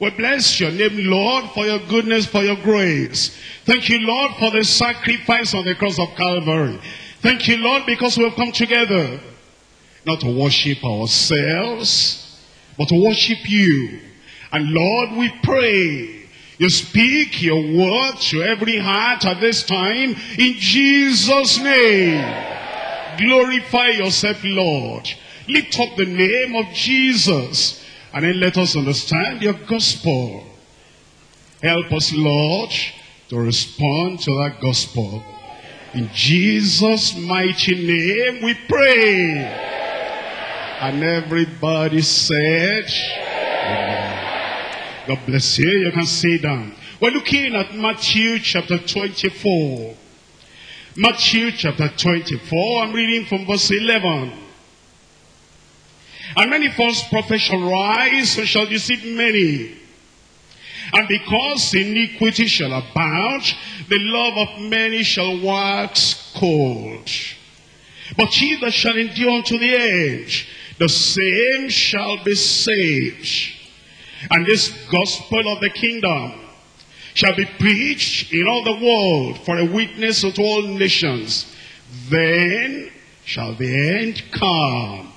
We bless your name, Lord, for your goodness, for your grace. Thank you, Lord, for the sacrifice on the cross of Calvary. Thank you, Lord, because we have come together not to worship ourselves, but to worship you. And Lord, we pray you speak your word to every heart at this time in Jesus' name. Glorify yourself, Lord. Lift up the name of Jesus. And then let us understand your gospel. Help us, Lord, to respond to that gospel. In Jesus' mighty name we pray. And everybody said, Amen. God bless you. You can sit down. We're looking at Matthew chapter 24. Matthew chapter 24, I'm reading from verse 11. And many false prophets shall rise and shall deceive many. And because iniquity shall abound, the love of many shall wax cold. But he that shall endure unto the end, the same shall be saved. And this gospel of the kingdom shall be preached in all the world for a witness unto all nations. Then shall the end come.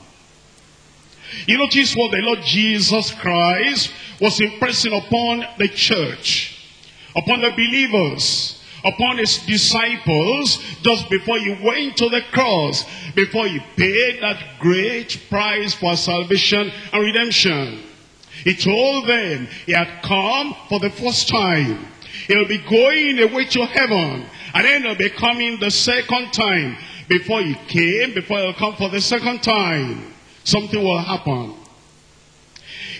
You notice what the Lord Jesus Christ was impressing upon the church, upon the believers, upon his disciples just before he went to the cross, before he paid that great price for salvation and redemption. He told them he had come for the first time. He'll be going away to heaven. And then he'll be coming the second time. Before he came, before he'll come for the second time, something will happen.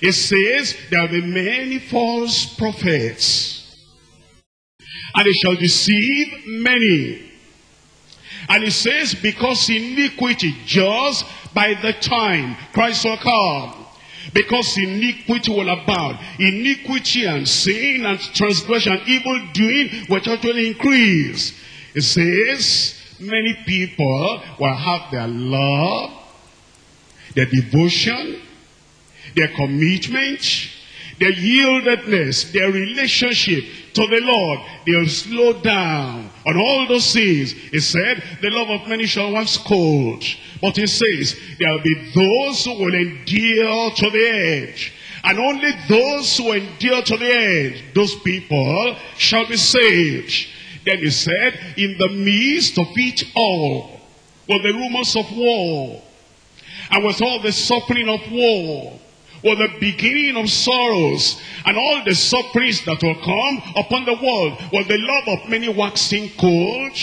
It says there will be many false prophets. And they shall deceive many. And it says because iniquity just by the time Christ will come because iniquity will abound. Iniquity and sin and transgression, evil doing will totally increase. It says, many people will have their love, their devotion, their commitment, their yieldedness, their relationship to the Lord, they'll slow down on all those things. He said, the love of many shall wax cold. But he says, there'll be those who will endure to the end. And only those who endure to the end, those people shall be saved. Then he said, in the midst of it all, with the rumors of war, and with all the suffering of war, was the beginning of sorrows and all the sufferings that will come upon the world was the love of many waxing cold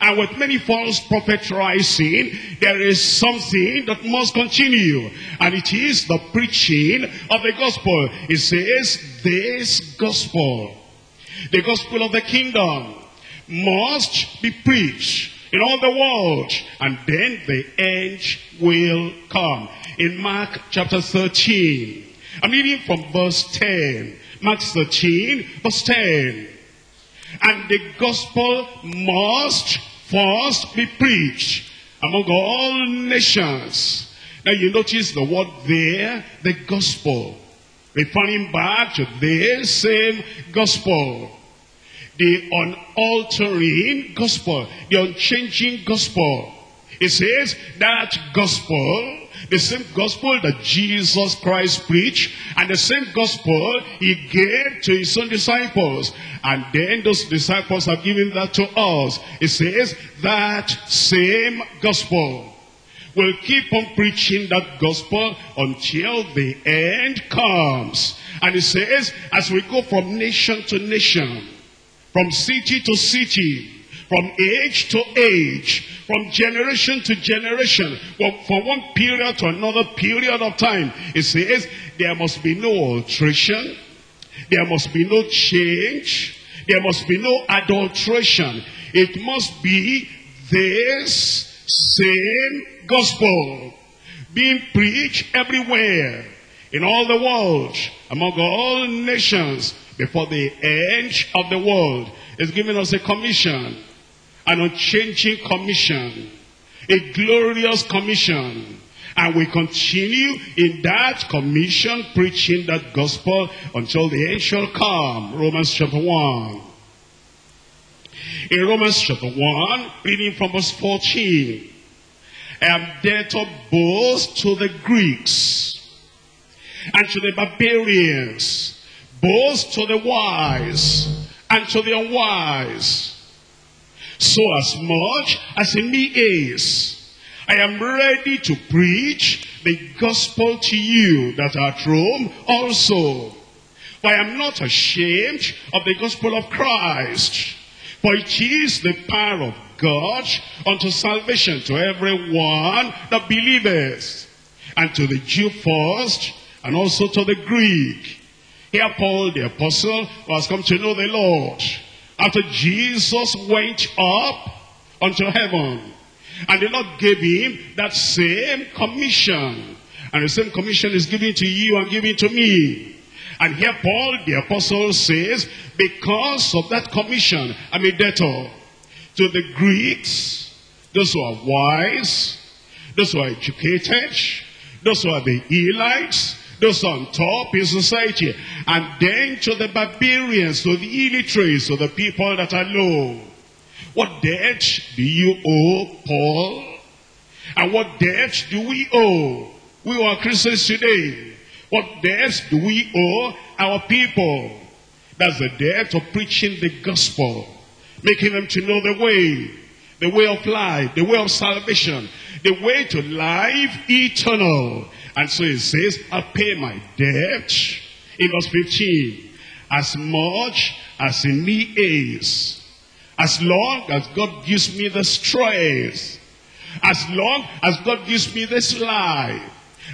and with many false prophets rising, there is something that must continue. And it is the preaching of the gospel. It says, this gospel, the gospel of the kingdom, must be preached in all the world. And then the end will come in Mark chapter 13. I'm reading from verse 10. Mark 13, verse 10. And the gospel must first be preached among all nations. Now you notice the word there, the gospel. Referring back to this same gospel. The unaltering gospel, the unchanging gospel. It says that gospel the same gospel that Jesus Christ preached and the same gospel he gave to his own disciples. And then those disciples have given that to us. It says that same gospel will keep on preaching that gospel until the end comes. And it says, as we go from nation to nation, from city to city, from age to age, from generation to generation, from one period to another period of time. It says there must be no alteration, there must be no change, there must be no adulteration. It must be this same gospel being preached everywhere in all the world, among all nations, before the end of the world. is giving us a commission an unchanging commission, a glorious commission, And we continue in that commission, preaching that gospel until the end shall come. Romans chapter 1. In Romans chapter 1, reading from verse 14. I am debtor both to the Greeks and to the barbarians, both to the wise and to the unwise. So as much as in me is, I am ready to preach the gospel to you that are at Rome also. For I am not ashamed of the gospel of Christ. For it is the power of God unto salvation to everyone that believeth. And to the Jew first, and also to the Greek. Here Paul the apostle was come to know the Lord. After Jesus went up unto heaven. And the Lord gave him that same commission. And the same commission is given to you and given to me. And here Paul, the apostle, says, because of that commission, I'm a debtor to the Greeks, those who are wise, those who are educated, those who are the Elites, those on top in society, and then to the barbarians, to the illiterates, to the people that are low. What debt do you owe Paul? And what debt do we owe? We are Christians today. What debts do we owe our people? That's the debt of preaching the gospel. Making them to know the way. The way of life. The way of salvation. The way to life eternal. And so it says, I'll pay my debt. In verse 15. As much as in me is. As long as God gives me the strength. As long as God gives me this life.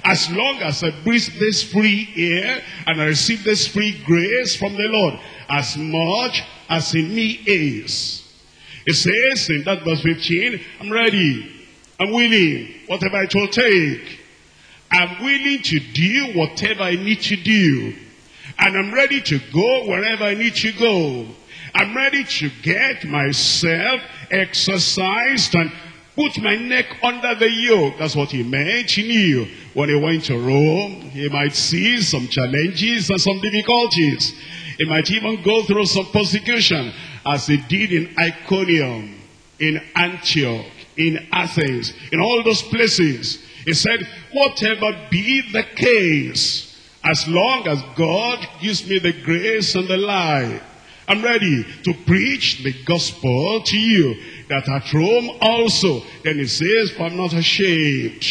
As long as I breathe this free air and I receive this free grace from the Lord, as much as in me is. It says in that verse 15, I'm ready, I'm willing, whatever it will take. I'm willing to do whatever I need to do. And I'm ready to go wherever I need to go. I'm ready to get myself exercised and Put my neck under the yoke. That's what he meant. He knew when he went to Rome, he might see some challenges and some difficulties. He might even go through some persecution as he did in Iconium, in Antioch, in Athens, in all those places. He said, whatever be the case, as long as God gives me the grace and the life, I'm ready to preach the gospel to you that at Rome also. Then he says, for I'm not ashamed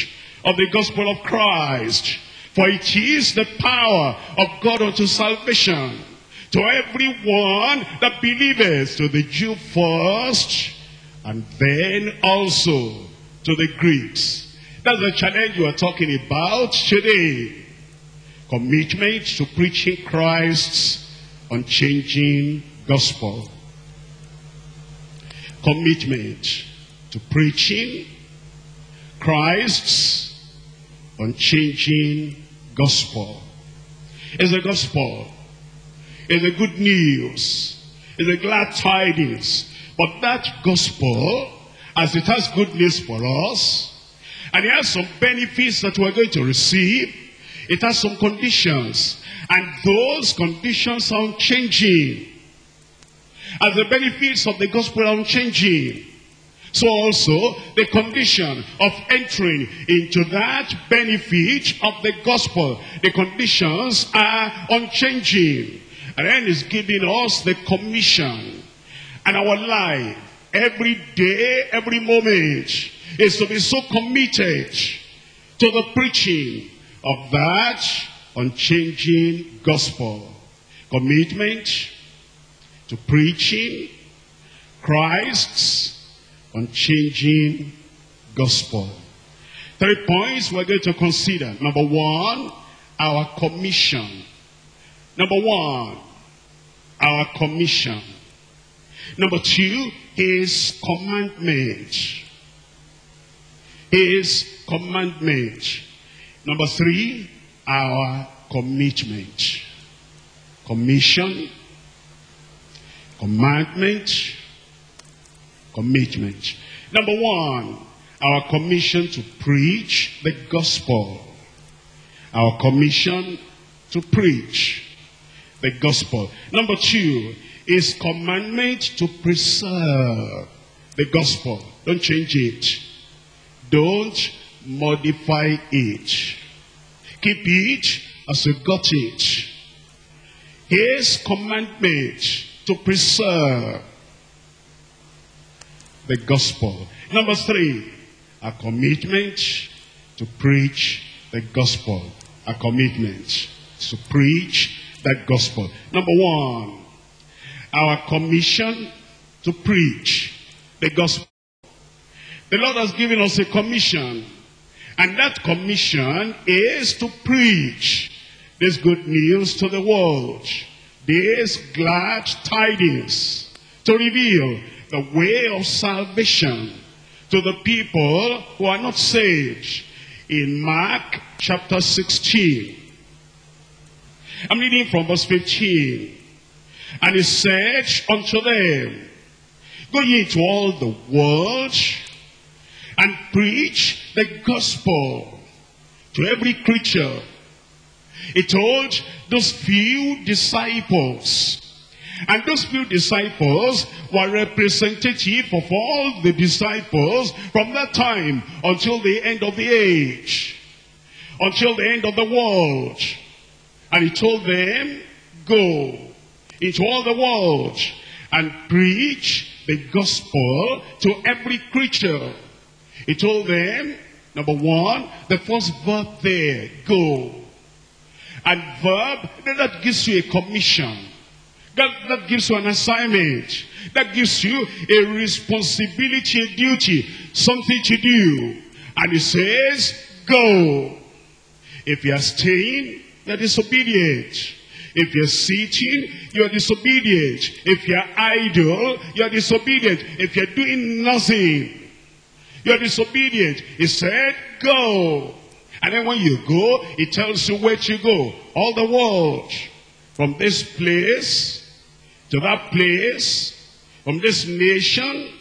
of the gospel of Christ. For it is the power of God unto salvation to everyone that believeth, to the Jew first, and then also to the Greeks. That's the challenge you are talking about today. Commitment to preaching Christ's unchanging gospel commitment to preaching Christ's unchanging gospel. It's a gospel. It's a good news. It's a glad tidings. But that gospel, as it has good news for us, and it has some benefits that we're going to receive, it has some conditions. And those conditions are unchanging. As the benefits of the gospel are unchanging, so also the condition of entering into that benefit of the gospel, the conditions are unchanging. And then he's giving us the commission. And our life, every day, every moment, is to be so committed to the preaching of that unchanging gospel. Commitment to preaching Christ's unchanging gospel. Three points we're going to consider. Number one, our commission. Number one, our commission. Number two, his commandment. His commandment. Number three, our commitment. Commission, commandment, commitment. Number one, Our commission to preach the gospel. Our commission to preach the gospel. Number two is commandment to preserve the gospel. Don't change it. Don't modify it. Keep it as you got it. His commandment to preserve the gospel. Number three, a commitment to preach the gospel. A commitment to preach that gospel. Number one, our commission to preach the gospel. The Lord has given us a commission. And that commission is to preach this good news to the world. This glad tidings to reveal the way of salvation to the people who are not saved. In Mark chapter 16, I'm reading from verse 15. And he said unto them, Go ye into all the world and preach the gospel to every creature. He told those few disciples, and those few disciples were representative of all the disciples from that time until the end of the age, until the end of the world. And he told them, go into all the world and preach the gospel to every creature. He told them, number one, the first verb there, go. And verb, that gives you a commission. That, that gives you an assignment. That gives you a responsibility, a duty, something to do. And he says, go. If you are staying, you're disobedient. If you're sitting, you're disobedient. If you're idle, you're disobedient. If you're doing nothing, you're disobedient. He said, go. And then when you go, he tells you where to go. All the world. From this place to that place. From this nation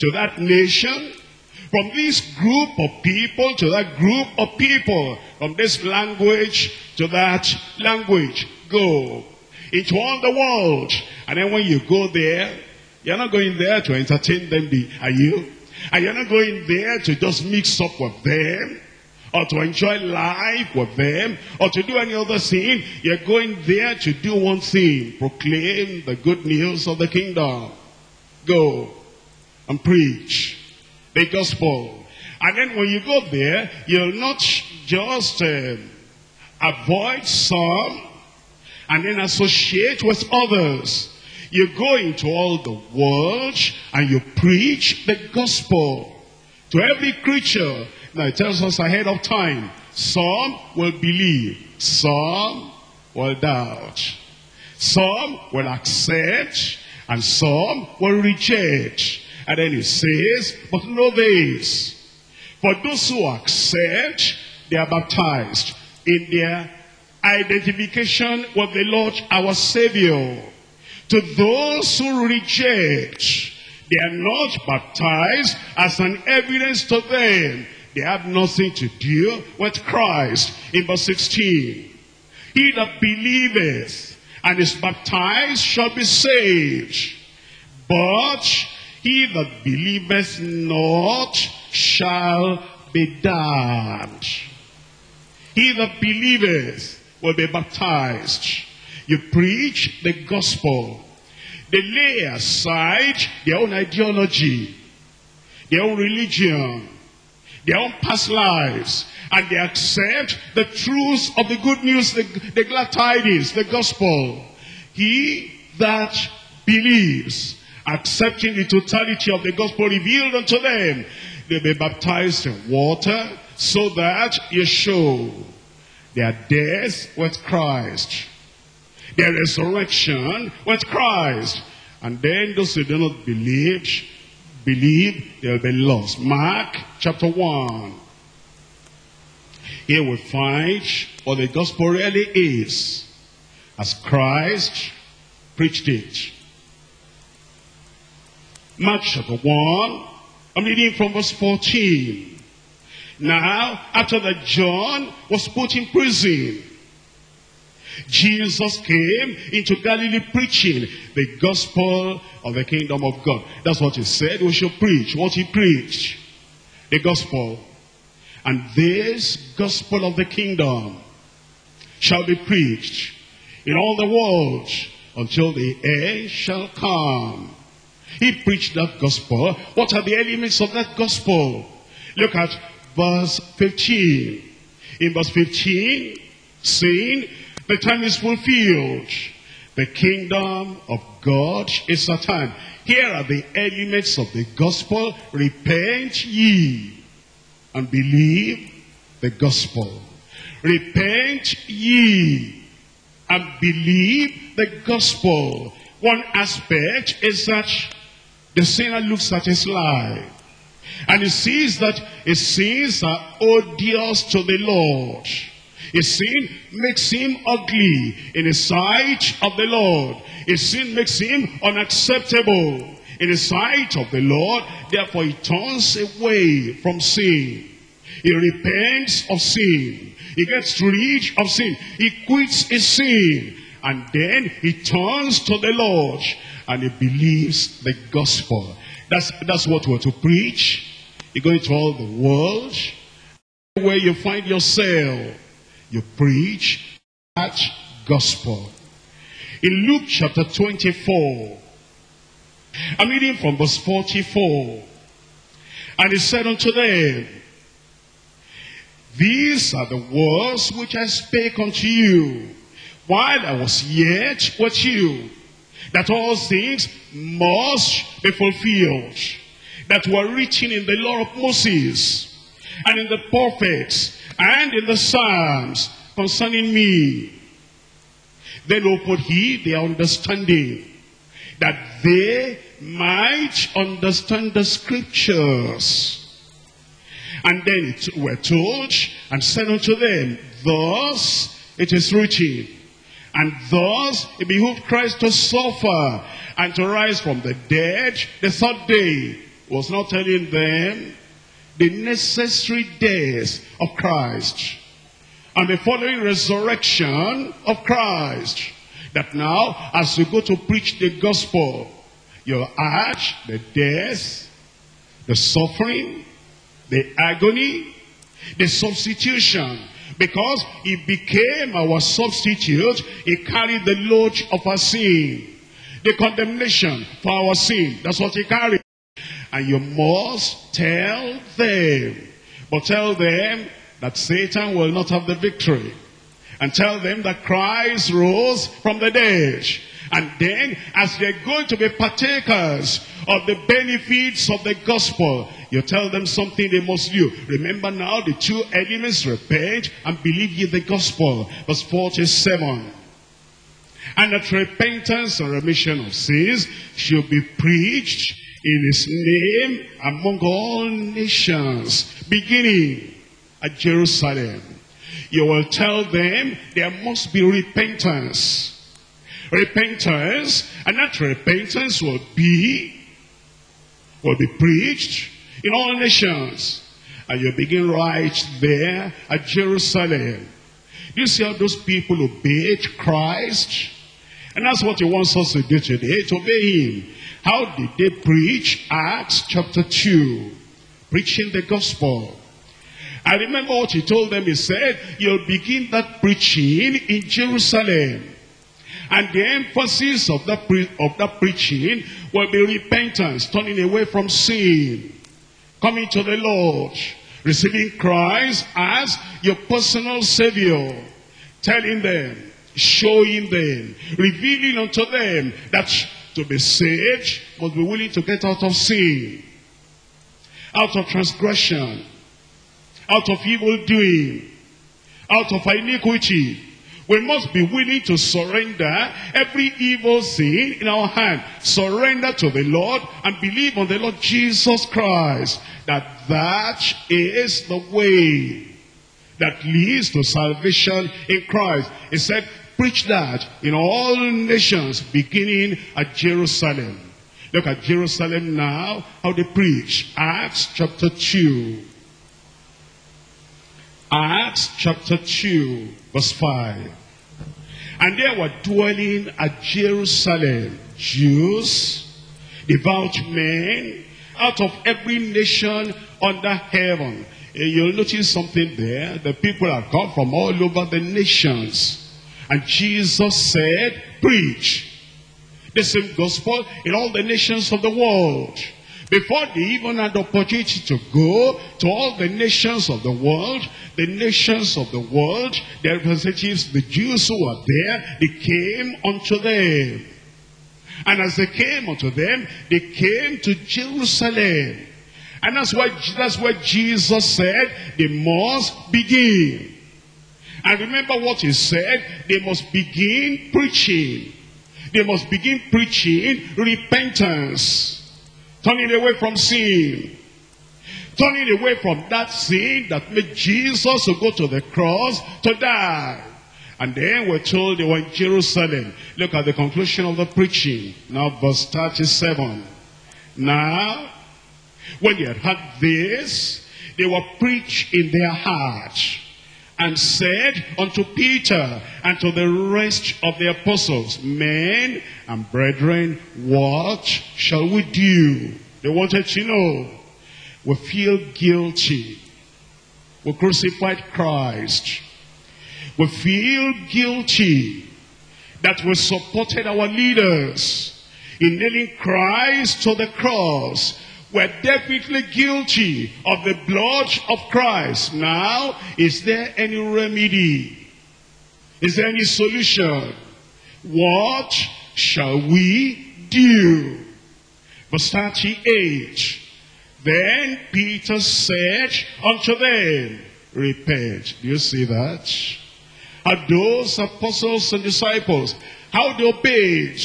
to that nation. From this group of people to that group of people. From this language to that language. Go into all the world. And then when you go there, you're not going there to entertain them, are you? And you're not going there to just mix up with them or to enjoy life with them, or to do any other thing. You're going there to do one thing, proclaim the good news of the kingdom. Go and preach the gospel. And then when you go there, you'll not just uh, avoid some and then associate with others. You go into all the world and you preach the gospel to every creature. Now it tells us ahead of time, some will believe, some will doubt. Some will accept and some will reject. And then he says, but know this, for those who accept, they are baptized in their identification with the Lord our Savior. To those who reject, they are not baptized as an evidence to them. They have nothing to do with Christ. In verse 16, he that believeth and is baptized shall be saved. But he that believeth not shall be damned. He that believeth will be baptized. You preach the gospel. They lay aside their own ideology, their own religion, their own past lives, and they accept the truth of the good news, the, the glad tidings, the gospel. He that believes, accepting the totality of the gospel revealed unto them, they be baptized in water so that you show their death with Christ, their resurrection with Christ. And then those who do not believe, believe they'll be lost. Mark chapter 1. Here we find what the gospel really is. As Christ preached it. Mark chapter 1 I'm reading from verse 14. Now, after that John was put in prison, Jesus came into Galilee preaching the gospel of the kingdom of God. That's what he said we should preach. What he preached. The gospel. And this gospel of the kingdom shall be preached in all the world until the end shall come. He preached that gospel. What are the elements of that gospel? Look at verse 15. In verse 15, saying, the time is fulfilled. The kingdom of God is at hand. Here are the elements of the gospel. Repent ye and believe the gospel. Repent ye and believe the gospel. One aspect is that the sinner looks at his life and he sees that his sins are odious to the Lord. His sin makes him ugly in the sight of the Lord. His sin makes him unacceptable in the sight of the Lord. Therefore he turns away from sin. He repents of sin. He gets rid of sin. He quits his sin. And then he turns to the Lord and he believes the gospel. That's, that's what we're to preach. You go into all the world, where you find yourself, you preach that gospel. In Luke chapter 24, I'm reading from verse 44. And he said unto them, These are the words which I spake unto you while I was yet with you, that all things must be fulfilled, that were written in the law of Moses, and in the prophets, and in the Psalms concerning me. Then opened he their understanding, that they might understand the scriptures. And then it were told and said unto them, Thus it is written, and thus it behooved Christ to suffer and to rise from the dead the third day. Was not telling them the necessary death of Christ and the following resurrection of Christ. That now, as you go to preach the gospel, you add the death, the suffering, the agony, the substitution. Because he became our substitute, he carried the load of our sin. The condemnation for our sin. That's what he carried. And you must tell them. But tell them that Satan will not have the victory. And tell them that Christ rose from the dead. And then, as they're going to be partakers of the benefits of the gospel, you tell them something they must do. Remember now the two elements, repent and believe ye the gospel. Verse 47. And that repentance and remission of sins should be preached in his name among all nations, beginning at Jerusalem. You will tell them there must be repentance. Repentance, and that repentance will be, will be preached in all nations. And you begin right there at Jerusalem. You see how those people obeyed Christ? And that's what he wants us to do today, to obey him. How did they preach? Acts chapter 2. Preaching the gospel. I remember what he told them. He said, you'll begin that preaching in Jerusalem. And the emphasis of that, of that preaching will be repentance, turning away from sin, coming to the Lord, receiving Christ as your personal Savior, telling them, showing them, revealing unto them that to be saved, must be willing to get out of sin, out of transgression, out of evil doing, out of iniquity. We must be willing to surrender every evil sin in our hand. Surrender to the Lord and believe on the Lord Jesus Christ. That that is the way that leads to salvation in Christ. He said, preach that in all nations beginning at Jerusalem. Look at Jerusalem now, how they preach. Acts chapter 2. Acts chapter 2, verse 5. And there were dwelling at Jerusalem Jews, devout men, out of every nation under heaven. Eh, you'll notice something there. The people have come from all over the nations. And Jesus said, preach the same gospel in all the nations of the world. Before they even had the opportunity to go to all the nations of the world, the nations of the world, the representatives, the Jews who were there, they came unto them. And as they came unto them, they came to Jerusalem. And that's why that's what Jesus said, they must begin. And remember what he said, they must begin preaching. They must begin preaching repentance. Turning away from sin. Turning away from that sin that made Jesus to go to the cross to die. And then we're told they were in Jerusalem. Look at the conclusion of the preaching. Now verse 37. Now, when they had heard this, they were preached in their hearts and said unto Peter and to the rest of the apostles, Men and brethren, what shall we do? They wanted to know. We feel guilty. We crucified Christ. We feel guilty that we supported our leaders in nailing Christ to the cross were definitely guilty of the blood of Christ. Now, is there any remedy? Is there any solution? What shall we do? Verse 38. Then Peter said unto them, Repent. Do you see that? Are those apostles and disciples, how they obeyed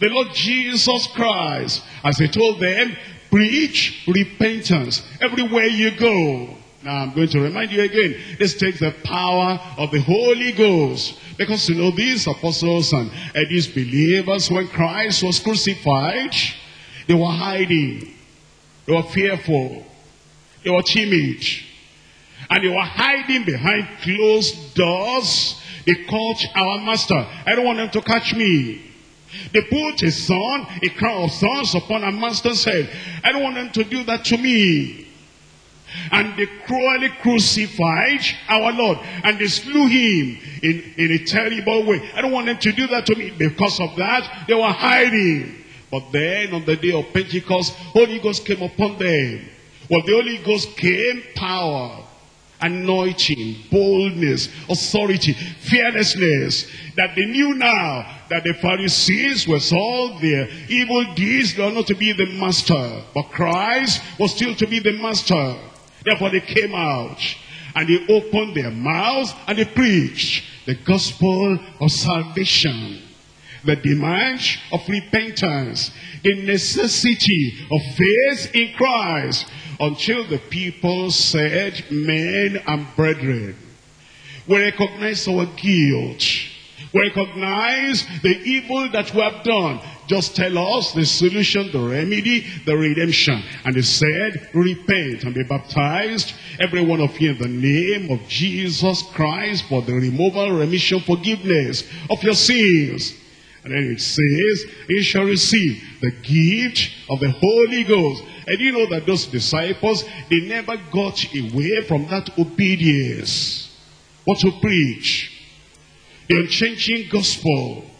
the Lord Jesus Christ as he told them, Preach repentance everywhere you go. Now I'm going to remind you again, this takes the power of the Holy Ghost. Because you know, these apostles and uh, these believers, when Christ was crucified, they were hiding. They were fearful. They were timid. And they were hiding behind closed doors. They caught our master. I don't want them to catch me. They put a son, a crown of thorns upon a master's head. I don't want them to do that to me. And they cruelly crucified our Lord. And they slew him in, in a terrible way. I don't want them to do that to me. Because of that, they were hiding. But then on the day of Pentecost, Holy Ghost came upon them. Well, the Holy Ghost came power anointing, boldness, authority, fearlessness, that they knew now that the Pharisees was all their evil deeds, they were not to be the master, but Christ was still to be the master. Therefore they came out and they opened their mouths and they preached the gospel of salvation. The demand of repentance, the necessity of faith in Christ, until the people said, men and brethren, we recognize our guilt. We recognize the evil that we have done. Just tell us the solution, the remedy, the redemption. And they said, repent and be baptized, every one of you in the name of Jesus Christ for the removal, remission, forgiveness of your sins. And then it says, you shall receive the gift of the Holy Ghost. And you know that those disciples, they never got away from that obedience. What to preach? The unchanging gospel.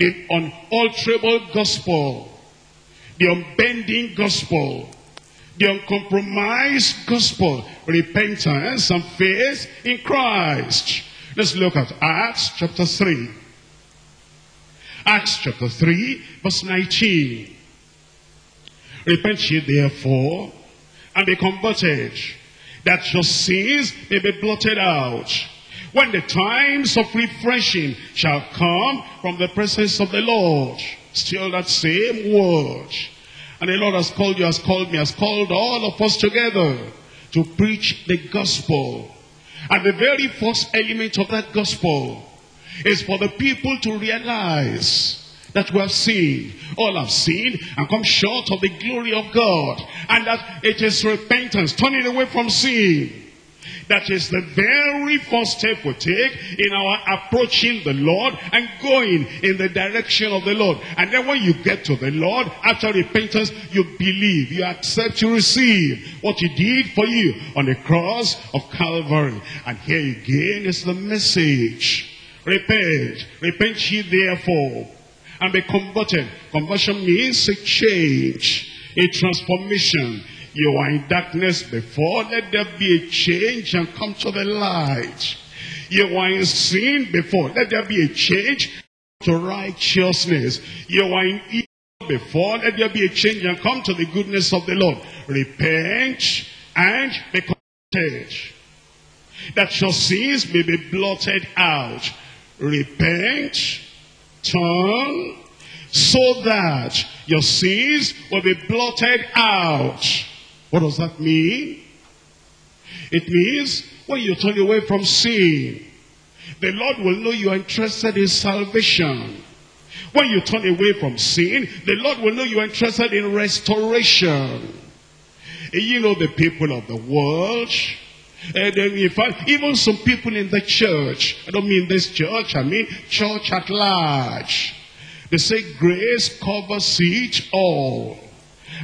The unalterable gospel. The unbending gospel. The uncompromised gospel. Repentance and faith in Christ. Let's look at Acts chapter 3. Acts chapter 3, verse 19. Repent ye therefore, and be converted, that your sins may be blotted out. When the times of refreshing shall come from the presence of the Lord. Still that same word. And the Lord has called you, has called me, has called all of us together to preach the gospel. And the very first element of that gospel is for the people to realize that we have sinned. All have sinned and come short of the glory of God. And that it is repentance, turning away from sin. That is the very first step we take in our approaching the Lord and going in the direction of the Lord. And then when you get to the Lord, after repentance, you believe, you accept, you receive what he did for you on the cross of Calvary. And here again is the message. Repent, repent ye therefore, and be converted. Conversion means a change, a transformation. You were in darkness before, let there be a change and come to the light. You were in sin before, let there be a change to righteousness. You were in evil before, let there be a change and come to the goodness of the Lord. Repent and be converted. That your sins may be blotted out. Repent, turn, so that your sins will be blotted out. What does that mean? It means when you turn away from sin, the Lord will know you are interested in salvation. When you turn away from sin, the Lord will know you are interested in restoration. You know the people of the world, and then in fact, even some people in the church, I don't mean this church, I mean church at large. They say grace covers it all.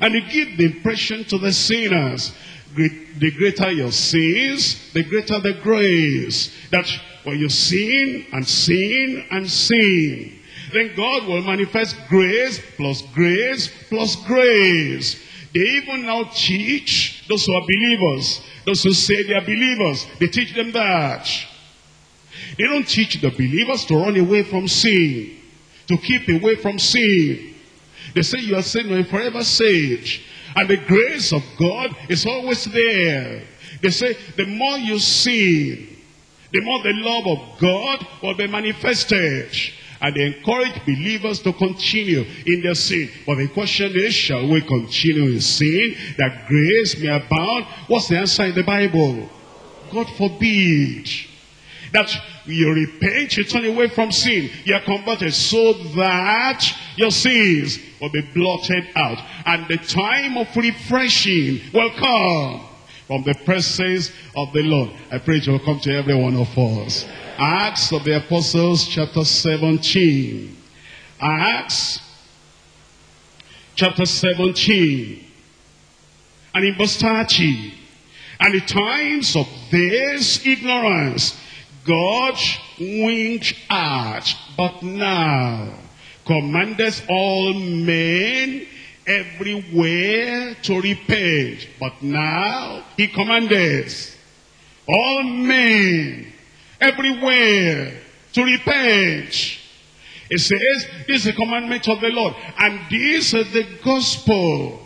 And you give the impression to the sinners, the greater your sins, the greater the grace. That when you sin and sin and sin, then God will manifest grace plus grace plus grace. They even now teach those who are believers, those who say they are believers, they teach them that. They don't teach the believers to run away from sin, to keep away from sin. They say you are saved forever saved. And the grace of God is always there. They say the more you sin, the more the love of God will be manifested. And encourage believers to continue in their sin. But the question is, shall we continue in sin that grace may abound? What's the answer in the Bible? God forbid that you repent, you turn away from sin, you are converted so that your sins will be blotted out. And the time of refreshing will come from the presence of the Lord. I pray it will come to every one of us. Acts of the Apostles chapter 17. Acts chapter 17. And in verse 30. And the times of this ignorance God winked at, but now commandeth all men everywhere to repent. But now he commandeth all men everywhere to repent. It says, this is the commandment of the Lord. And this is the gospel.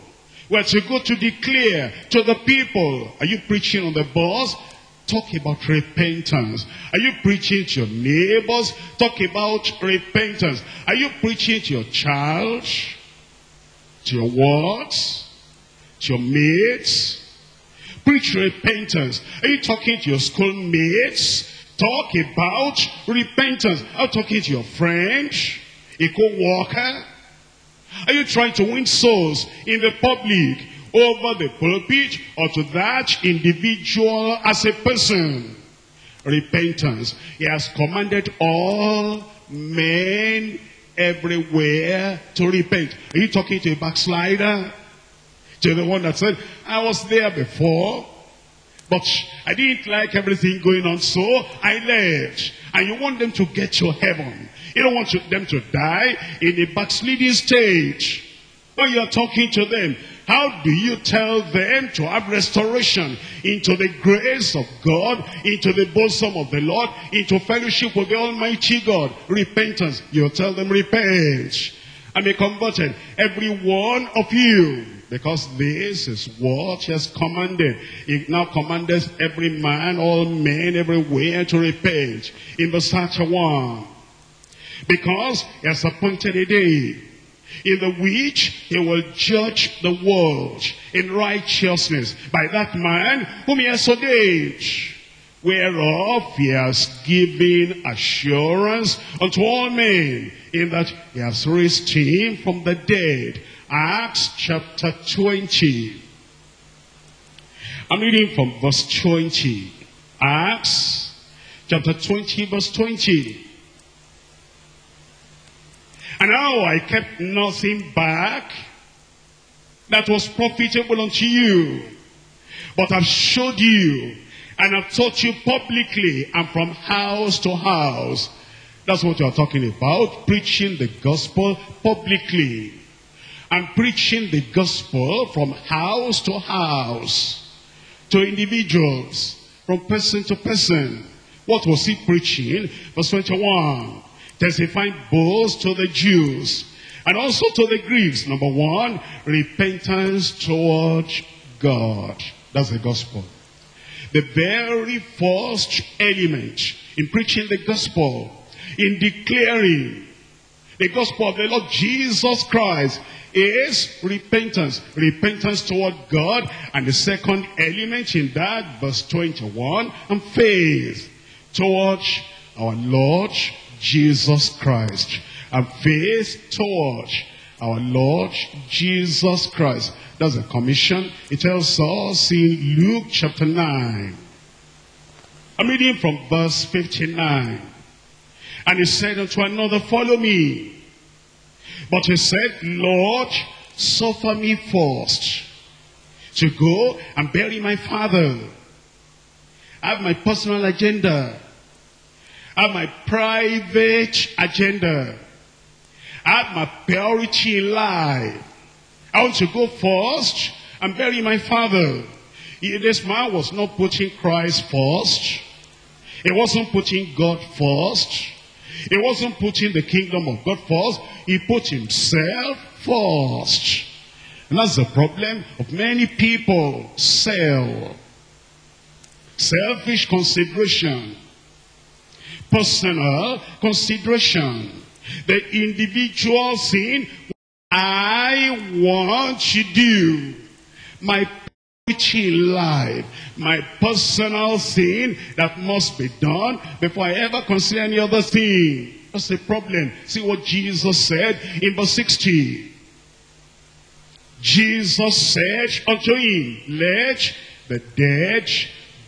We're to go to declare to the people. Are you preaching on the bus? Talk about repentance. Are you preaching to your neighbors? Talk about repentance. Are you preaching to your child? To your words? To your mates? Preach repentance. Are you talking to your schoolmates? Talk about repentance. Are you talking to your friend? A co-worker? Are you trying to win souls in the public? over the pulpit or to that individual as a person. Repentance. He has commanded all men everywhere to repent. Are you talking to a backslider? To the one that said, I was there before, but I didn't like everything going on, so I left. And you want them to get to heaven. You don't want them to die in a backsliding stage. When you're talking to them, how do you tell them to have restoration into the grace of God, into the bosom of the Lord, into fellowship with the Almighty God? Repentance. You tell them, repent and be converted, every one of you. Because this is what he has commanded. He now commanded every man, all men everywhere to repent. In verse 31. Because he has appointed a day in the which he will judge the world in righteousness by that man whom he has ordained, whereof he has given assurance unto all men, in that he has raised him from the dead. Acts chapter 20. I'm reading from verse 20. Acts chapter 20 verse 20. And now I kept nothing back that was profitable unto you, but I've showed you and I've taught you publicly and from house to house. That's what you're talking about, preaching the gospel publicly. And preaching the gospel from house to house, to individuals, from person to person. What was he preaching? Verse 21 testifying both to the Jews and also to the Greeks. Number one, repentance towards God. That's the gospel. The very first element in preaching the gospel, in declaring the gospel of the Lord Jesus Christ is repentance. Repentance toward God. And the second element in that, verse 21, and faith towards our Lord Jesus Christ. And faith towards our Lord Jesus Christ. That's a commission. It tells us in Luke chapter 9. I'm reading from verse 59. And he said unto another, follow me. But he said, Lord, suffer me first to go and bury my father. I have my personal agenda. I have my private agenda. I have my priority in life. I want to go first and bury my father. This man was not putting Christ first. He wasn't putting God first. He wasn't putting the kingdom of God first. He put himself first. And that's the problem of many people. Self. Selfish consideration personal consideration. The individual sin, I want to do. My priority life, my personal thing that must be done before I ever consider any other thing. That's the problem. See what Jesus said in verse 60. Jesus said unto him, Let the dead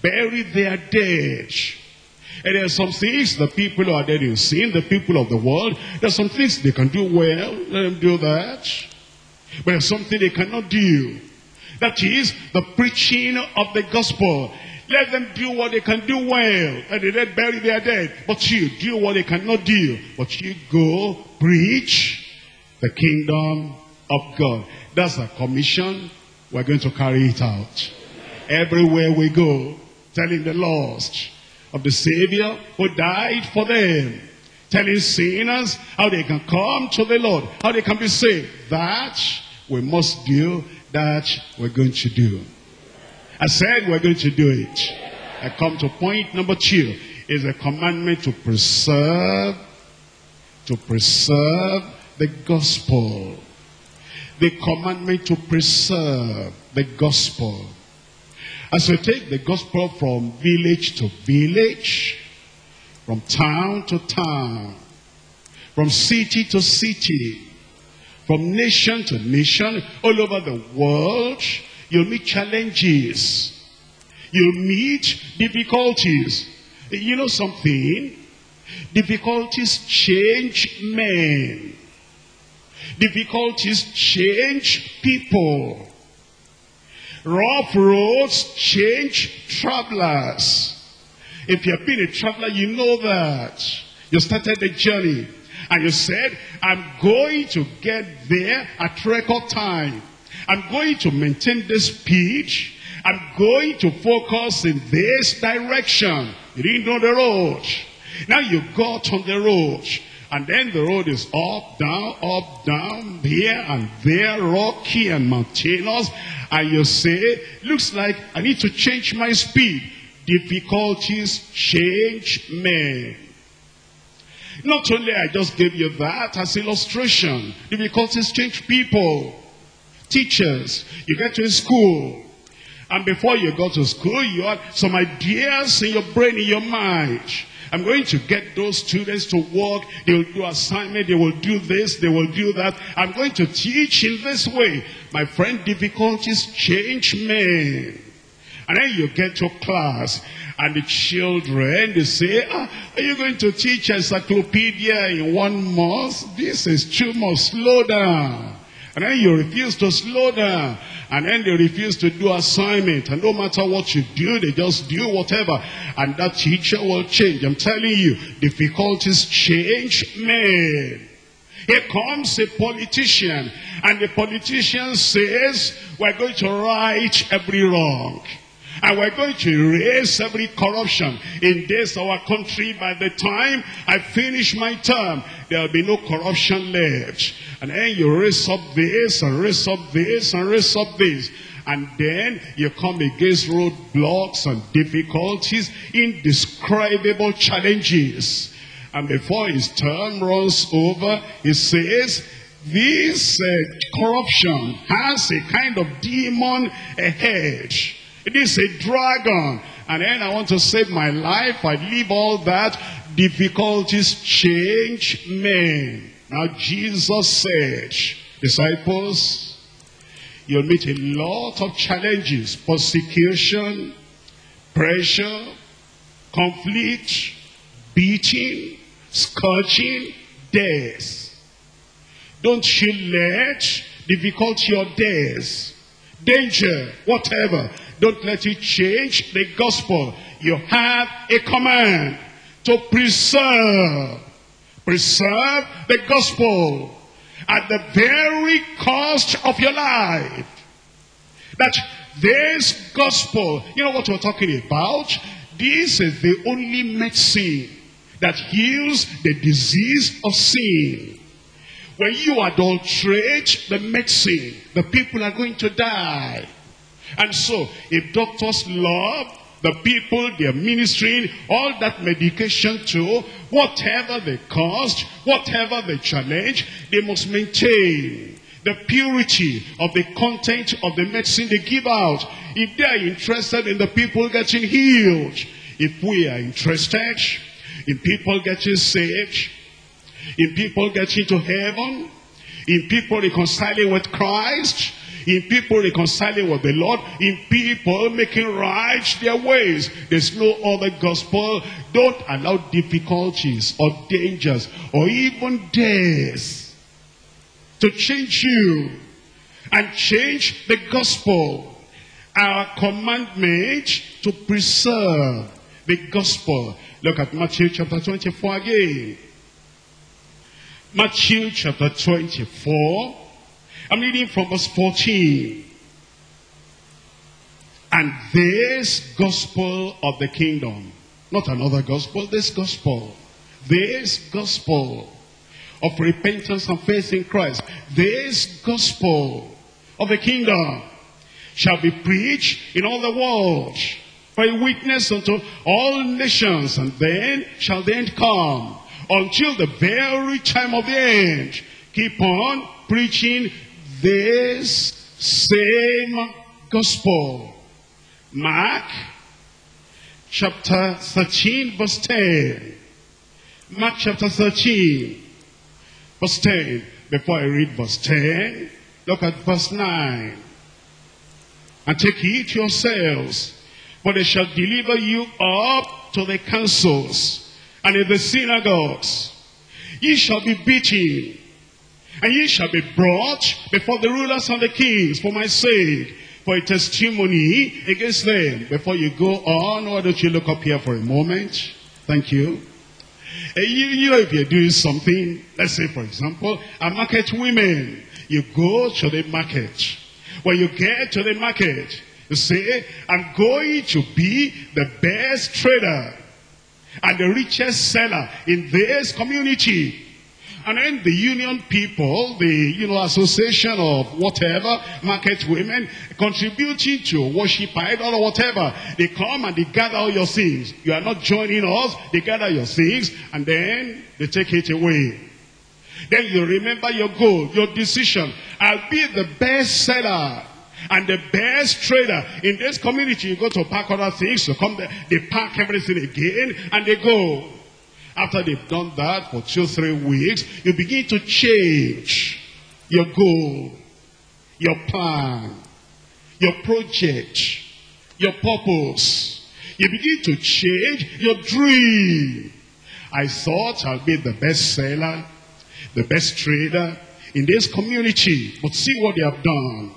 bury their dead. And there are some things the people who are dead in sin, the people of the world, there are some things they can do well, let them do that. But there's something they cannot do. That is the preaching of the gospel. Let them do what they can do well. And the dead bury their dead. But you do what they cannot do. But you go preach the kingdom of God. That's a commission. We're going to carry it out. Everywhere we go, telling the lost, of the Savior who died for them. Telling sinners how they can come to the Lord, how they can be saved. That we must do, that we're going to do. I said we're going to do it. I come to point number two. Is a commandment to preserve, to preserve the gospel. The commandment to preserve the gospel. As we take the gospel from village to village, from town to town, from city to city, from nation to nation, all over the world, you'll meet challenges. You'll meet difficulties. You know something? Difficulties change men. Difficulties change people. Rough roads change travelers. If you have been a traveler, you know that. You started the journey and you said, I'm going to get there at record time. I'm going to maintain this speed. I'm going to focus in this direction. You didn't know the road. Now you got on the road. And then the road is up, down, up, down, here and there, rocky and mountainous. And you say, eh, looks like I need to change my speed. Difficulties change men. Not only I just gave you that as illustration. Difficulties change people. Teachers, you get to school. And before you go to school, you have some ideas in your brain, in your mind. I'm going to get those students to work. They will do assignment. They will do this. They will do that. I'm going to teach in this way. My friend, difficulties change men. And then you get to class and the children, they say, ah, are you going to teach encyclopedia in one month? This is too much. Slow down. And then you refuse to slow down. And then they refuse to do assignment. And no matter what you do, they just do whatever. And that teacher will change. I'm telling you, difficulties change men. Here comes a politician. And the politician says, we're going to right every wrong. And we're going to erase every corruption in this our country by the time I finish my term. There'll be no corruption left. And then you raise up this and raise up this and raise up this. And then you come against roadblocks and difficulties, indescribable challenges. And before his term runs over, he says, this uh, corruption has a kind of demon ahead. It is a dragon. And then I want to save my life. I leave all that. Difficulties change men. Now Jesus said, disciples, you'll meet a lot of challenges. Persecution, pressure, conflict, beating, scourging, death. Don't you let difficulty or death, danger, whatever, don't let it change the gospel. You have a command to preserve. Preserve the gospel at the very cost of your life. That this gospel, you know what we're talking about? This is the only medicine that heals the disease of sin. When you adulterate the medicine, the people are going to die. And so, if doctors love the people they're ministering all that medication to, whatever the cost, whatever the challenge, they must maintain the purity of the content of the medicine they give out. If they are interested in the people getting healed, if we are interested in people getting saved, in people getting to heaven, in people reconciling with Christ, in people reconciling with the Lord, in people making right their ways. There's no other gospel. Don't allow difficulties or dangers or even death to change you and change the gospel. Our commandment to preserve the gospel. Look at Matthew chapter 24 again. Matthew chapter 24 I'm reading from verse 14. And this gospel of the kingdom, not another gospel, this gospel, this gospel of repentance and faith in Christ, this gospel of the kingdom shall be preached in all the world for a witness unto all nations, and then shall the end come until the very time of the end. Keep on preaching this same gospel. Mark chapter 13 verse 10. Mark chapter 13 verse 10. Before I read verse 10, look at verse 9. And take heed yourselves, for they shall deliver you up to the councils and in the synagogues. Ye shall be beaten and ye shall be brought before the rulers and the kings for my sake, for a testimony against them. Before you go on, why don't you look up here for a moment? Thank you. Uh, you, you know, if you're doing something, let's say, for example, a market women, you go to the market. When you get to the market, you say, I'm going to be the best trader and the richest seller in this community. And then the union people, the you know association of whatever, market women, contributing to worship idol or whatever, they come and they gather all your things. You are not joining us, they gather your things, and then they take it away. Then you remember your goal, your decision. I'll be the best seller and the best trader in this community. You go to pack other things, you come there, they pack everything again, and they go. After they've done that for two, three weeks, you begin to change your goal, your plan, your project, your purpose. You begin to change your dream. I thought I'll be the best seller, the best trader in this community. But see what they have done.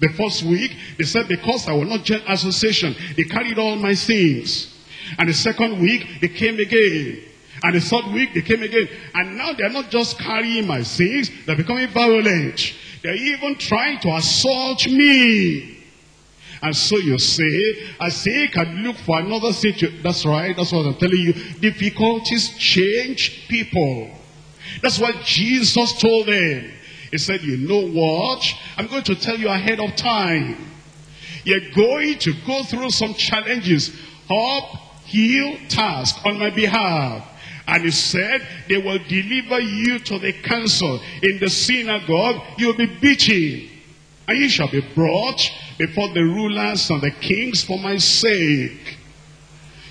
The first week, they said, because I will not join association, they carried all my things. And the second week, they came again. And the third week, they came again. And now they're not just carrying my sins, they're becoming violent. They're even trying to assault me. And so you say, I say, can look for another situation. That's right, that's what I'm telling you. Difficulties change people. That's what Jesus told them. He said, you know what? I'm going to tell you ahead of time. You're going to go through some challenges, uphill task on my behalf. And he said, they will deliver you to the council. In the synagogue, you'll be beaten. And you shall be brought before the rulers and the kings for my sake.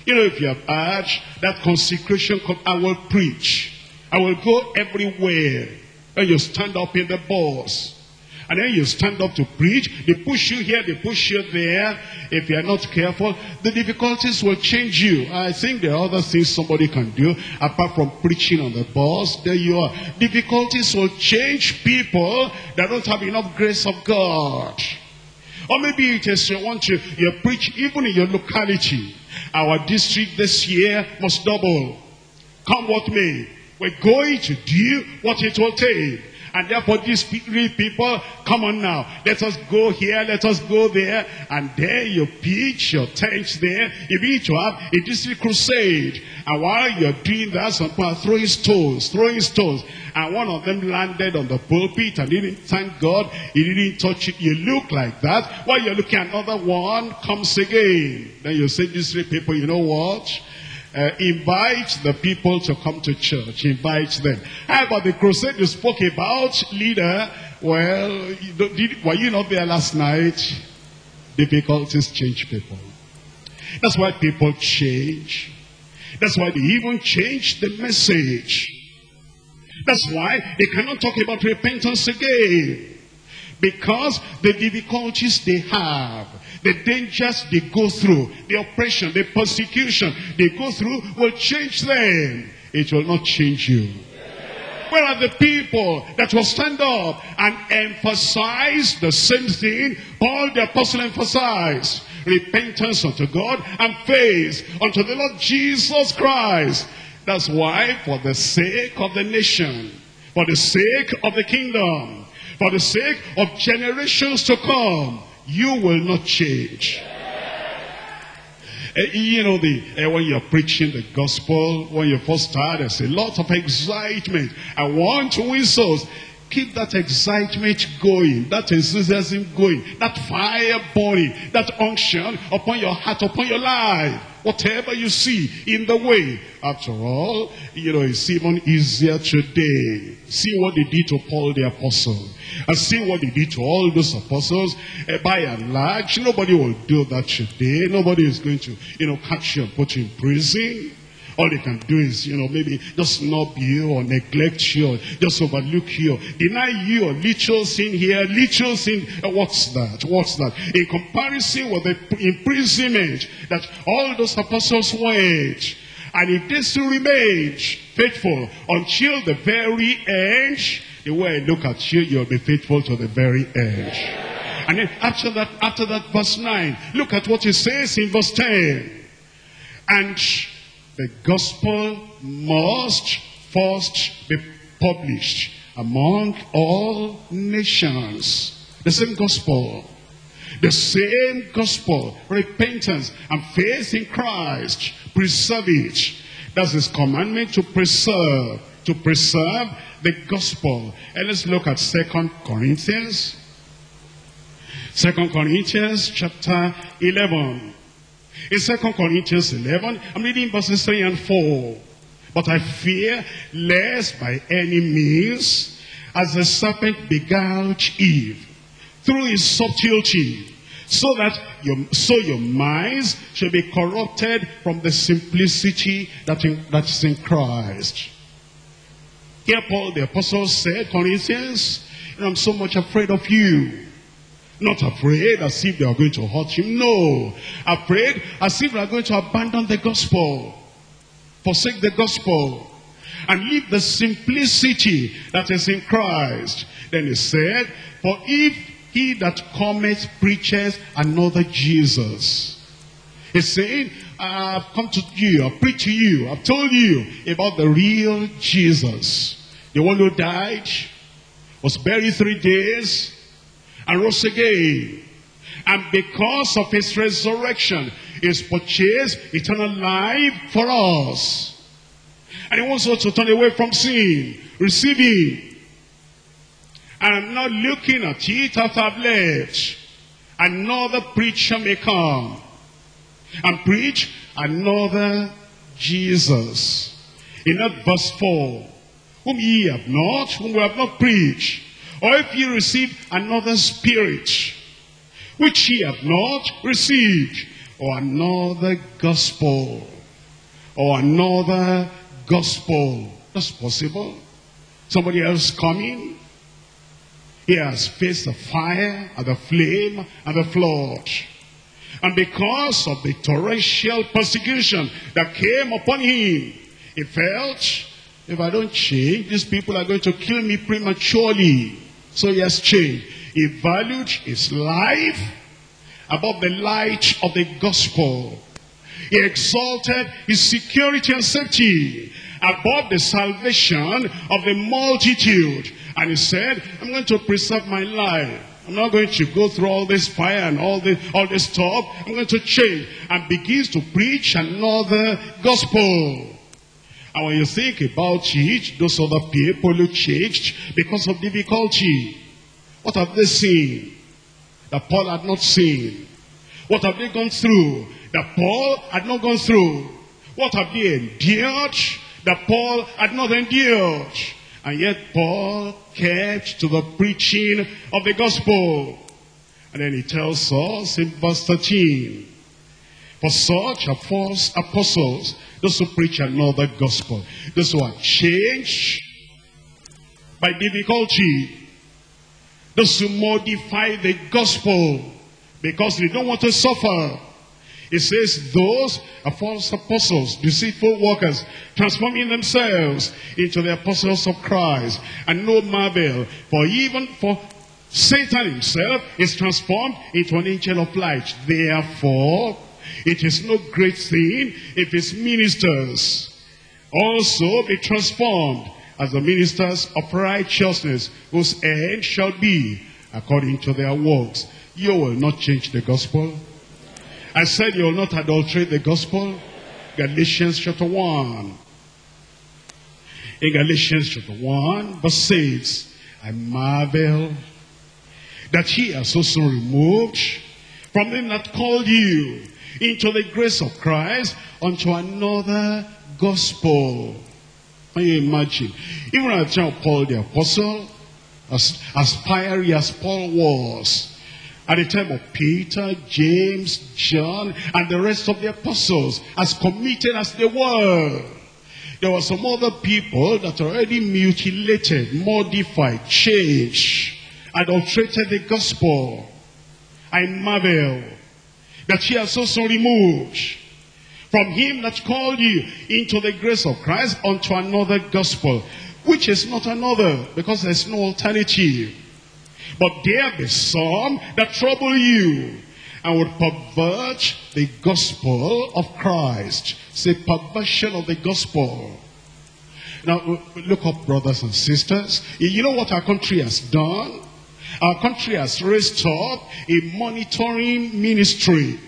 You know, if you have heard that consecration, I will preach. I will go everywhere. And you stand up in the bus. And then you stand up to preach. They push you here, they push you there. If you're not careful, the difficulties will change you. I think there are other things somebody can do apart from preaching on the bus. There you are. Difficulties will change people that don't have enough grace of God. Or maybe it is you want to you preach even in your locality. Our district this year must double. Come what may. We're going to do what it will take. And therefore these three people, come on now, let us go here, let us go there. And there you pitch your tents there. You need to have a district crusade. And while you're doing that, some people are throwing stones, throwing stones. And one of them landed on the pulpit and didn't thank God. He didn't touch it. You look like that. While you're looking, another one comes again. Then you say, these three people, you know what? Uh, invite the people to come to church. Invite them. How about the crusade you spoke about, leader? Well, did, were you not there last night? Difficulties change people. That's why people change. That's why they even change the message. That's why they cannot talk about repentance again. Because the difficulties they have, the dangers they go through, the oppression, the persecution they go through will change them. It will not change you. Where are the people that will stand up and emphasize the same thing Paul the apostle emphasized? Repentance unto God and faith unto the Lord Jesus Christ. That's why for the sake of the nation, for the sake of the kingdom, for the sake of generations to come, you will not change. Uh, you know, the uh, when you're preaching the gospel, when you first start, there's a lot of excitement. I want to win souls. Keep that excitement going, that enthusiasm going, that fire burning, that unction upon your heart, upon your life. Whatever you see in the way. After all, you know, it's even easier today. See what they did to Paul the apostle. And see what they did to all those apostles. Uh, by and large, nobody will do that today. Nobody is going to, you know, catch you and put you in prison. All they can do is, you know, maybe just snub you or neglect you or just overlook you, deny you or little sin here, little sin. Uh, what's that? What's that? In comparison with the imprisonment that all those apostles went, and if they still remain faithful until the very end, the way I look at you, you'll be faithful to the very end. And then after that, after that verse 9, look at what it says in verse 10. And the gospel must first be published among all nations. The same gospel. The same gospel, repentance and faith in Christ. Preserve it. That's his commandment to preserve. To preserve the gospel. And let's look at Second Corinthians. Second Corinthians chapter 11. In 2 Corinthians 11, I'm reading verses 3 and 4. But I fear lest by any means, as the serpent beguiled Eve, through his subtlety, So that your, so your minds shall be corrupted from the simplicity that, in, that is in Christ. Here Paul the apostle said, Corinthians, I'm so much afraid of you. Not afraid as if they are going to hurt him. No. Afraid as if they are going to abandon the gospel. Forsake the gospel. And leave the simplicity that is in Christ. Then he said, For if he that cometh preaches another Jesus. He's saying, I've come to you, I've preached to you, I've told you about the real Jesus. The one who died, was buried three days, and rose again. And because of his resurrection, is purchased eternal life for us. And he wants us to turn away from sin, receiving. And I'm not looking at it after I've left. Another preacher may come and preach another Jesus. In that verse 4, whom ye have not, whom we have not preached, or if ye receive another spirit, which ye have not received, or another gospel, or another gospel. That's possible. Somebody else coming. He has faced the fire and the flame and the flood. And because of the torrential persecution that came upon him, he felt, if I don't change, these people are going to kill me prematurely. So he has changed. He valued his life above the light of the gospel. He exalted his security and safety above the salvation of the multitude. And he said, I'm going to preserve my life. I'm not going to go through all this fire and all this, all this stuff. I'm going to change. And begins to preach another gospel. And when you think about it, those other people who changed because of difficulty, what have they seen that Paul had not seen? What have they gone through that Paul had not gone through? What have they endured that Paul had not endured? And yet Paul kept to the preaching of the gospel. And then he tells us in verse 13, For such are false apostles, those who preach another gospel, those who are changed by difficulty, those who modify the gospel because they don't want to suffer. It says those are false apostles, deceitful workers, transforming themselves into the apostles of Christ. And no marvel, for even for Satan himself is transformed into an angel of light. Therefore, it is no great thing if his ministers also be transformed as the ministers of righteousness, whose end shall be according to their works. You will not change the gospel. I said you will not adulterate the gospel. Galatians chapter 1. In Galatians chapter 1, verse 6, I marvel that he has also removed from them that called you into the grace of Christ unto another gospel. Can you imagine? Even at time Paul the apostle, as, as fiery as Paul was, at the time of Peter, James, John, and the rest of the apostles, as committed as they were, there were some other people that already mutilated, modified, changed, adulterated the gospel. I marvel that he has also removed from him that called you into the grace of Christ unto another gospel, which is not another, because there's no alternative. But there be some that trouble you and would pervert the gospel of Christ. Say perversion of the gospel. Now, look up, brothers and sisters. You know what our country has done? Our country has raised up a monitoring ministry.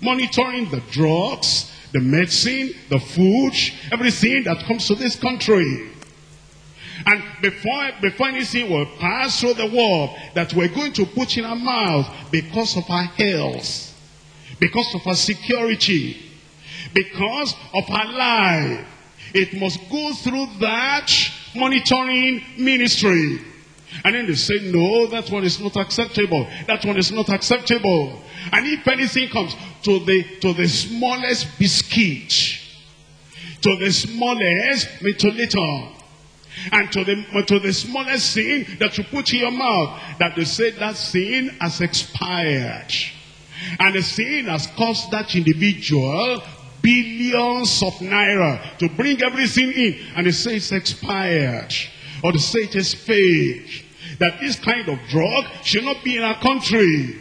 Monitoring the drugs, the medicine, the food, everything that comes to this country. And before, before anything will pass through the wall that we're going to put in our mouth because of our health, because of our security, because of our life, it must go through that monitoring ministry. And then they say, no, that one is not acceptable. That one is not acceptable. And if anything comes to the, to the smallest biscuit, to the smallest metoliter, and to the, to the smallest sin that you put in your mouth, that they say that sin has expired. And the sin has cost that individual billions of naira to bring everything in. And they say it's expired. Or they say it is fake. That this kind of drug should not be in our country.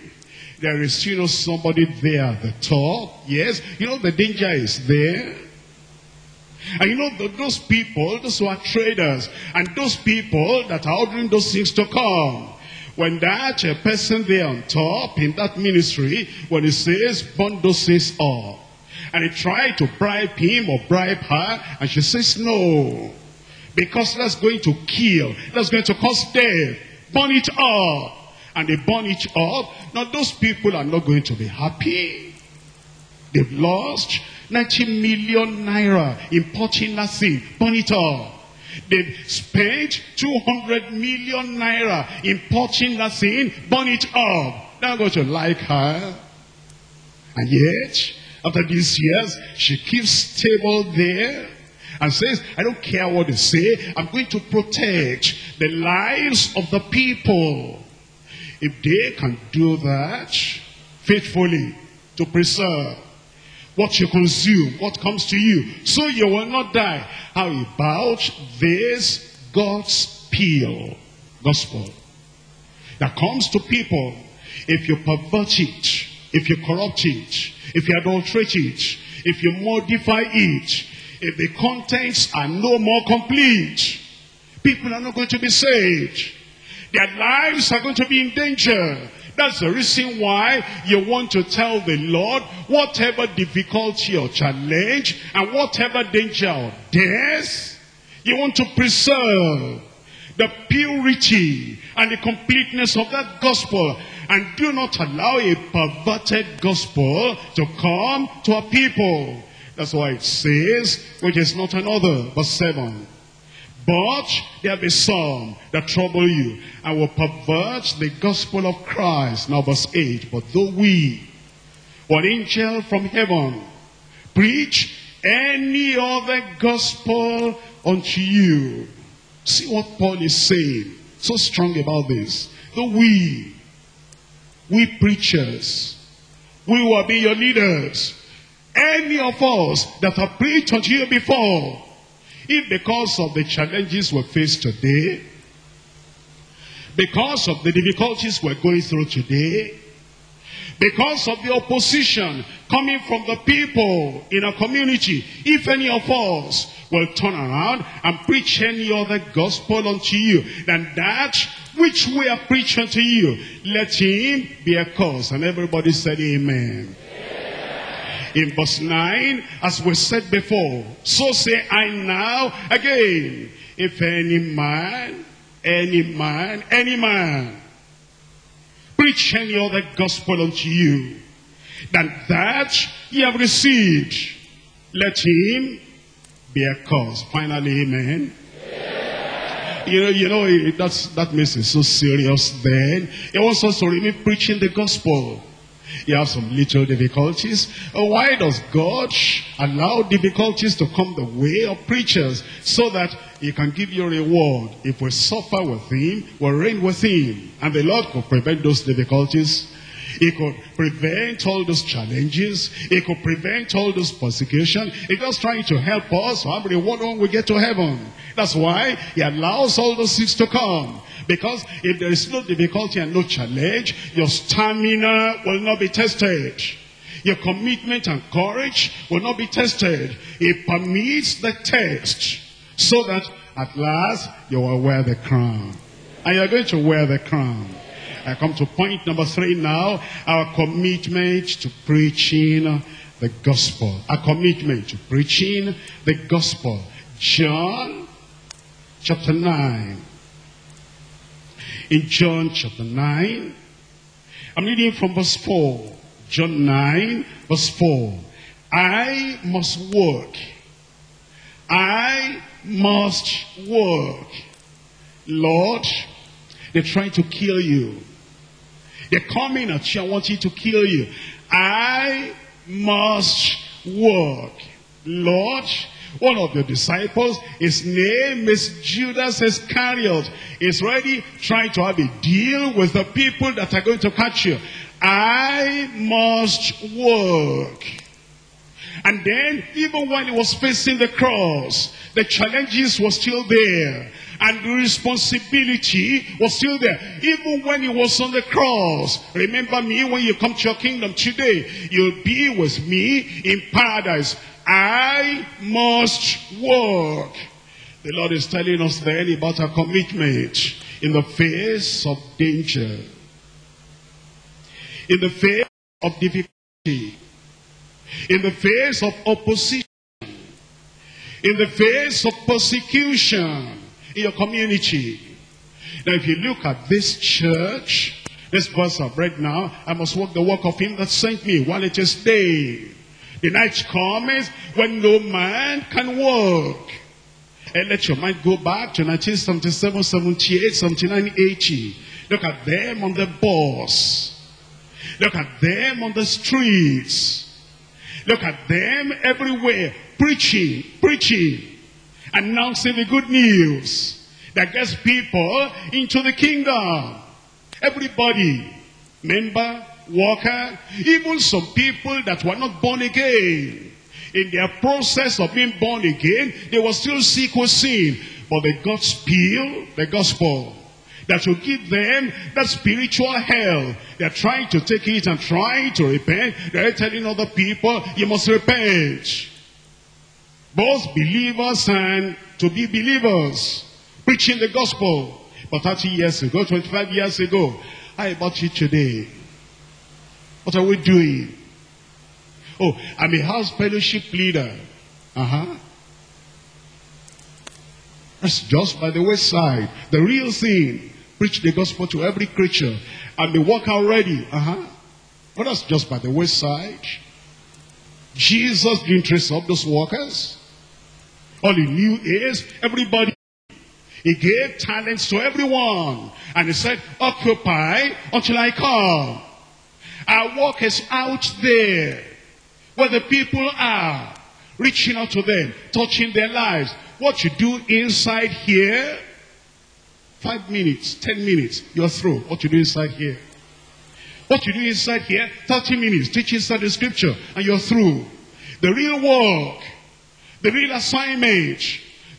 There is, you know, somebody there at the top. Yes, you know, the danger is there. And you know, those people, those who are traders, and those people that are ordering those things to come, when that uh, person there on top in that ministry, when he says, bundle says all, and he tried to bribe him or bribe her, and she says no, because that's going to kill, that's going to cause death, burn it up. And they burn it up. Now those people are not going to be happy. They've lost 90 million naira in importing nothing. Burn it up. They've spent 200 million naira in importing nothing. Burn it up. They're going to like her. And yet, after these years, she keeps stable there and says, I don't care what they say. I'm going to protect the lives of the people. If they can do that faithfully to preserve what you consume, what comes to you, so you will not die. How about this gospel, gospel that comes to people if you pervert it, if you corrupt it, if you adulterate it, if you modify it, if the contents are no more complete, people are not going to be saved. Their lives are going to be in danger. That's the reason why you want to tell the Lord whatever difficulty or challenge and whatever danger or death, you want to preserve the purity and the completeness of that gospel and do not allow a perverted gospel to come to a people. That's why it says, which is not another, verse 7. But there be some that trouble you and will pervert the gospel of Christ. Now verse 8. But though we, or angel from heaven, preach any other gospel unto you. See what Paul is saying. So strong about this. Though we, we preachers, we will be your leaders. Any of us that have preached unto you before, if because of the challenges we face today, because of the difficulties we're going through today, because of the opposition coming from the people in a community, if any of us will turn around and preach any other gospel unto you than that which we are preaching to you, let him be a cause. And everybody said amen. In verse 9, as we said before, so say I now again, if any man, any man, any man, preach any other gospel unto you, than that ye have received, let him be a cause. Finally, amen. You know, you know, that's, that makes it so serious then. He wants us to remain preaching the gospel. You have some little difficulties. Uh, why does God allow difficulties to come the way of preachers? So that he can give you a reward. If we suffer with him, we'll reign with him. And the Lord could prevent those difficulties. He could prevent all those challenges. He could prevent all those persecution. He's just trying to help us to have reward when we get to heaven. That's why he allows all those things to come. Because if there is no difficulty and no challenge, your stamina will not be tested. Your commitment and courage will not be tested. It permits the test so that at last you will wear the crown. And you're going to wear the crown. I come to point number three now. Our commitment to preaching the gospel. Our commitment to preaching the gospel. John chapter 9 in John chapter 9. I'm reading from verse 4. John 9, verse 4. I must work. I must work. Lord, They're trying to kill you. They're coming at you and wanting to kill you. I must work. Lord, one of the disciples, his name is Judas Iscariot, is ready trying to have a deal with the people that are going to catch you. I must work. And then, even when he was facing the cross, the challenges were still there. And the responsibility was still there. Even when he was on the cross. Remember me when you come to your kingdom today. You'll be with me in paradise. I must work. The Lord is telling us then about our commitment in the face of danger. In the face of difficulty. In the face of opposition. In the face of persecution in your community. Now if you look at this church, this verse I've read now, I must work the work of him that sent me while it is day. The night comes when no man can work. And let your mind go back to 1977, 78, 79, 80. Look at them on the bus. Look at them on the streets. Look at them everywhere, preaching, preaching, announcing the good news that gets people into the kingdom. Everybody, member, worker, even some people that were not born again. In their process of being born again, they were still sick with sin. But the gospel, the gospel, that will give them that spiritual hell. They're trying to take it and trying to repent. They're telling other people, you must repent. Both believers and to be believers. Preaching the gospel. But 30 years ago, 25 years ago, how about you today? What are we doing? Oh, I'm a house fellowship leader. Uh-huh. That's just by the wayside. The real thing. Preach the gospel to every creature. And they work already. Uh-huh. But that's just by the wayside. Jesus didn't trace up those workers. All he knew is everybody. He gave talents to everyone. And he said, occupy until I come. Our work is out there. Where the people are. Reaching out to them. Touching their lives. What you do inside here. Five minutes, ten minutes, you're through. What you do inside here. What you do inside here, 30 minutes, teaching the scripture, and you're through. The real work the real assignment,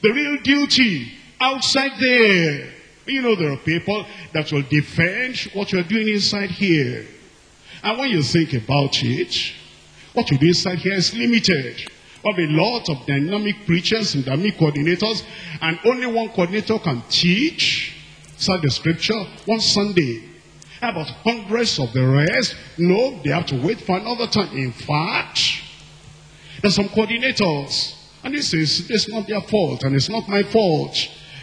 the real duty outside there. You know there are people that will defend what you're doing inside here. And when you think about it, what you do inside here is limited. Of a lot of dynamic preachers and dynamic coordinators, and only one coordinator can teach inside the scripture one Sunday. About hundreds of the rest, no, they have to wait for another time. In fact, there's some coordinators and this is it's not their fault and it's not my fault.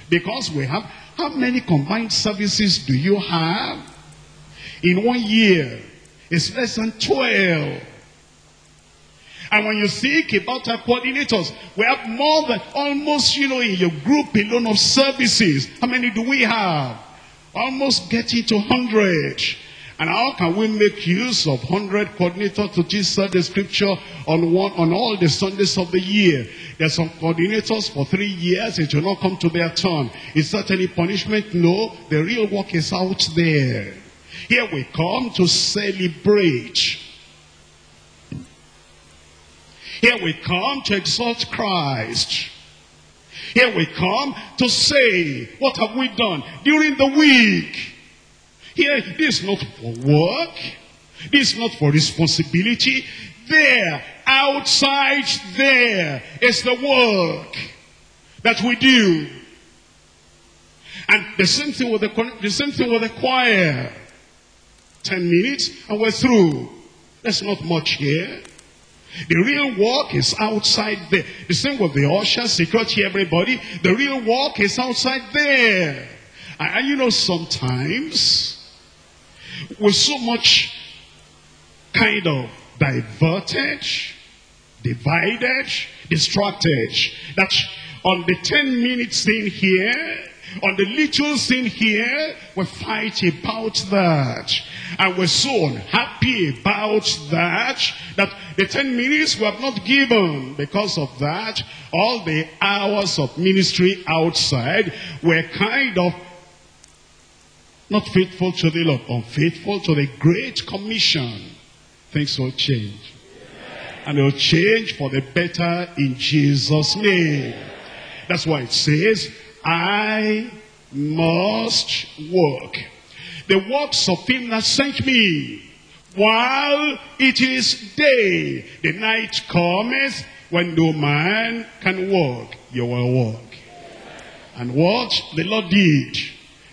Because we have, how many combined services do you have? In one year, it's less than 12. And when you think about our coordinators, we have more than almost, you know, in your group alone of services. How many do we have? Almost getting to 100. And how can we make use of 100 coordinators to teach the scripture on one on all the Sundays of the year? There's some coordinators for three years, it will not come to their turn. Is that any punishment? No, the real work is out there. Here we come to celebrate. Here we come to exalt Christ. Here we come to say, what have we done during the week? Here, this is not for work. This is not for responsibility. There, outside there, is the work that we do. And the same thing with the, the same thing with the choir. Ten minutes and we're through. There's not much here. The real work is outside there. The same with the usher, security, everybody. The real work is outside there. And, and you know, sometimes with so much kind of diverted, divided, distracted, that on the 10 minutes thing here, On the little thing here, we fight about that. And we're so unhappy about that, that the 10 minutes we have not given. Because of that, all the hours of ministry outside were kind of not faithful to the Lord, unfaithful to the Great Commission. Things will change. And it will change for the better in Jesus' name. That's why it says, I must work. The works of him that sent me, while it is day, the night cometh when no man can work. You will work. And what the Lord did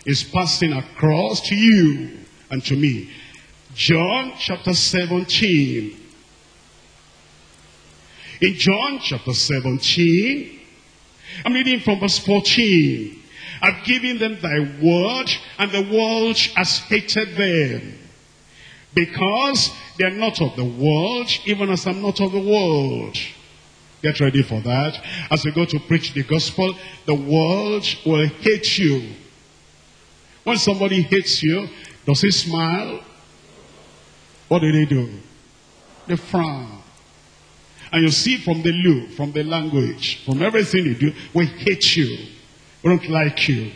is passing across to you and to me. John chapter 17. In John chapter 17, I'm reading from verse 14. I've given them thy word, and the world has hated them. Because they are not of the world, even as I'm not of the world. Get ready for that. As we go to preach the gospel, the world will hate you. When somebody hates you, does he smile? What do they do? They frown. And you see from the look, from the language, from everything they do, we hate you. We don't like you.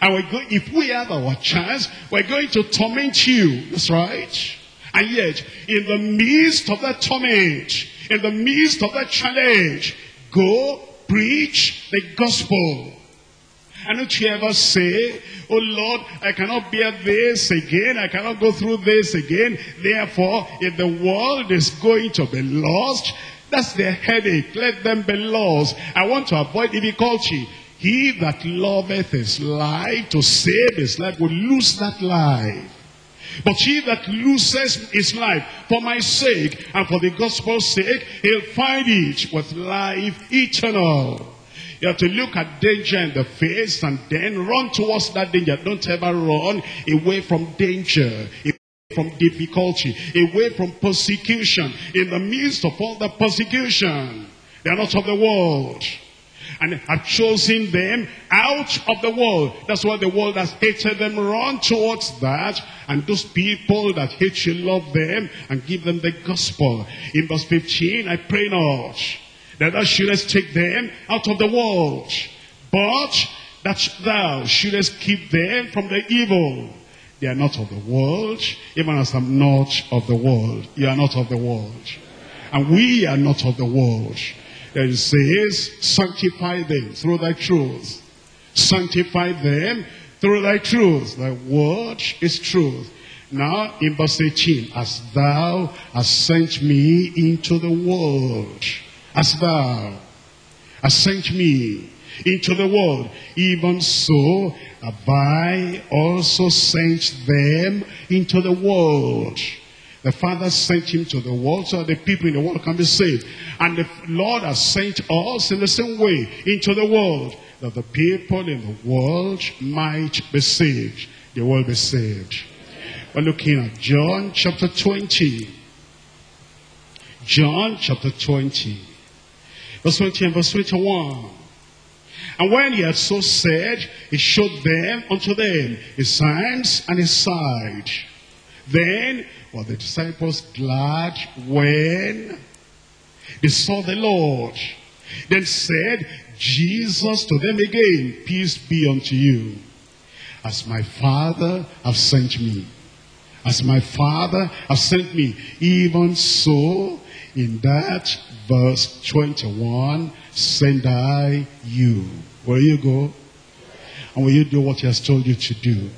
And we go, if we have our chance, we're going to torment you. That's right. And yet, in the midst of that torment, in the midst of that challenge, go preach the gospel. And don't you ever say, Oh Lord, I cannot bear this again. I cannot go through this again. Therefore, if the world is going to be lost, that's their headache. Let them be lost. I want to avoid difficulty. He that loveth his life to save his life will lose that life. But he that loses his life for my sake and for the gospel's sake, he'll find it with life eternal. You have to look at danger in the face and then run towards that danger. Don't ever run away from danger, from difficulty, away from persecution. In the midst of all the persecution, they are not of the world. And have chosen them out of the world. That's why the world has hated them. Run towards that. And those people that hate you, love them and give them the gospel. In verse 15, I pray not that thou shouldest take them out of the world, but that thou shouldest keep them from the evil. They are not of the world, even as I'm not of the world. You are not of the world. And we are not of the world. Then it says, sanctify them through thy truth. Sanctify them through thy truth. Thy word is truth. Now, in verse 18, as thou hast sent me into the world, as thou hast sent me into the world, even so have I also sent them into the world. The Father sent him to the world so that the people in the world can be saved. And the Lord has sent us in the same way into the world that the people in the world might be saved. They will be saved. We're looking at John chapter 20. John chapter 20. Verse 20 and verse 21. And when he had so said, he showed them unto them his hands and his side. Then were the disciples glad when they saw the Lord. Then said Jesus to them again, Peace be unto you. As my Father have sent me. As my Father have sent me. Even so, in that verse 21, send I you. Will you go? And will you do what he has told you to do?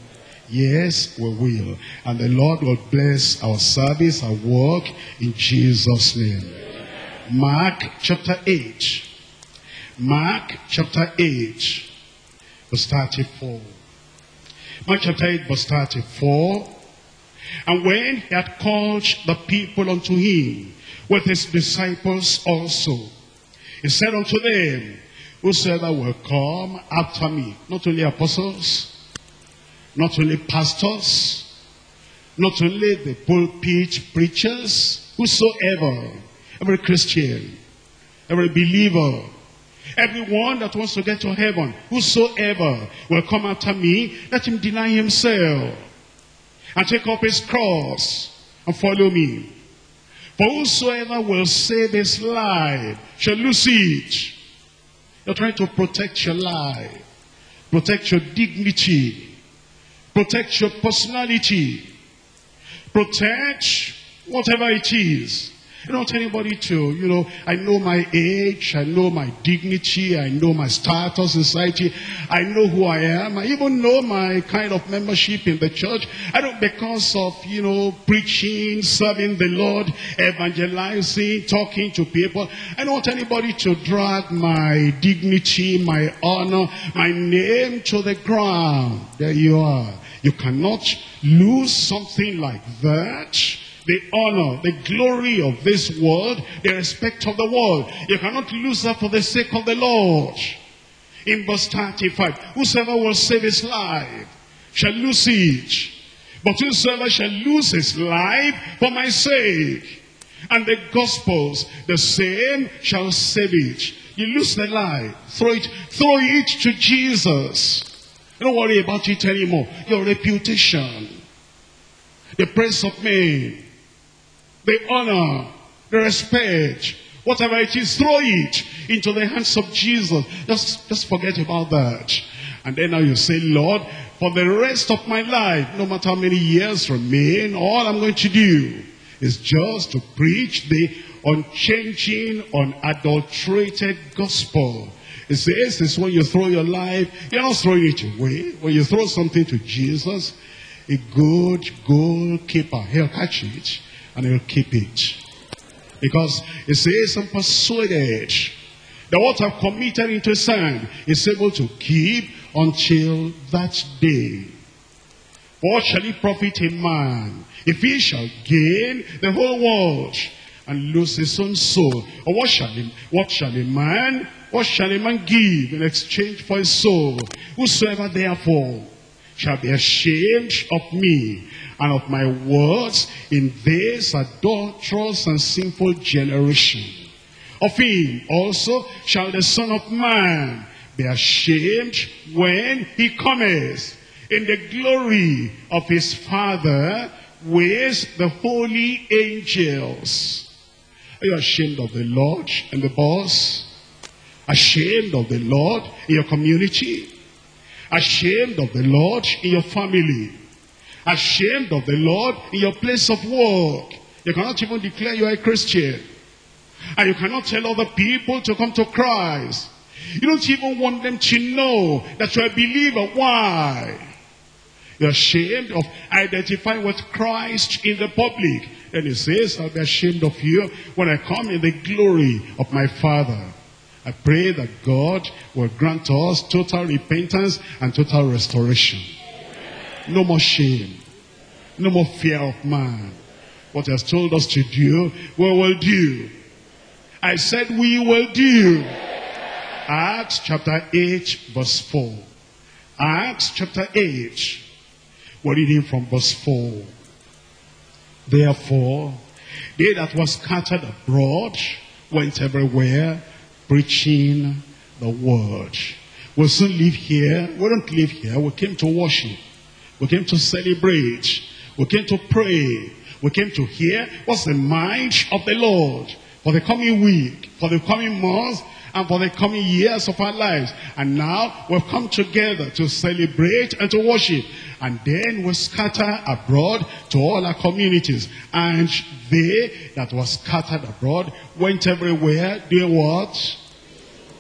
Yes, we will. And the Lord will bless our service, our work in Jesus' name. Mark chapter 8. Mark chapter 8, verse 34. Mark chapter 8, verse 34. And when he had called the people unto him, with his disciples also, he said unto them, Whosoever will come after me, not only apostles, not only pastors, not only the pulpit preachers, whosoever, every Christian, every believer, Everyone that wants to get to heaven, whosoever will come after me, let him deny himself and take up his cross and follow me. For whosoever will save his life shall lose it. You're trying to protect your life, protect your dignity, protect your personality, protect whatever it is. You don't want anybody to, you know, I know my age, I know my dignity, I know my status in society, I know who I am, I even know my kind of membership in the church. I don't, because of, you know, preaching, serving the Lord, evangelizing, talking to people. I don't want anybody to drag my dignity, my honor, my name to the ground. There you are. You cannot lose something like that the honor, the glory of this world, the respect of the world. You cannot lose that for the sake of the Lord. In verse 35, whosoever will save his life shall lose it. But whosoever shall lose his life for my sake and the gospels, the same shall save it. You lose the life, throw it, throw it to Jesus. Don't worry about it anymore. Your reputation, the praise of men, the honor, the respect, whatever it is, throw it into the hands of Jesus. Just, just forget about that. And then now you say, Lord, for the rest of my life, no matter how many years remain, all I'm going to do is just to preach the unchanging, unadulterated gospel. It says it's when you throw your life, you're not throwing it away. When you throw something to Jesus, a good goalkeeper, he'll catch it and he'll keep it. Because it says, I'm persuaded that what I've committed into sand is able to keep until that day. What shall it profit a man if he shall gain the whole world and lose his own soul? Or what shall, he, what shall a man, what shall a man give in exchange for his soul? Whosoever therefore shall be ashamed of me and of my words in this adulterous and sinful generation. Of him also shall the Son of Man be ashamed when he cometh in the glory of his Father with the holy angels. Are you ashamed of the Lord and the boss? Ashamed of the Lord in your community? Ashamed of the Lord in your family? Ashamed of the Lord in your place of work. You cannot even declare you are a Christian. And you cannot tell other people to come to Christ. You don't even want them to know that you're a believer. Why? You're ashamed of identifying with Christ in the public. And he says, I'll be ashamed of you when I come in the glory of my Father. I pray that God will grant us total repentance and total restoration. No more shame. No more fear of man. What has told us to do, we will do. I said we will do. Acts chapter 8 verse 4. Acts chapter 8. We're reading from verse 4. Therefore, they that were scattered abroad went everywhere preaching the word. We'll soon live here. We don't live here. We came to worship. We came to celebrate. We came to pray. We came to hear what's the mind of the Lord for the coming week, for the coming months, and for the coming years of our lives. And now we've come together to celebrate and to worship. And then we scatter abroad to all our communities. And they that were scattered abroad went everywhere doing what?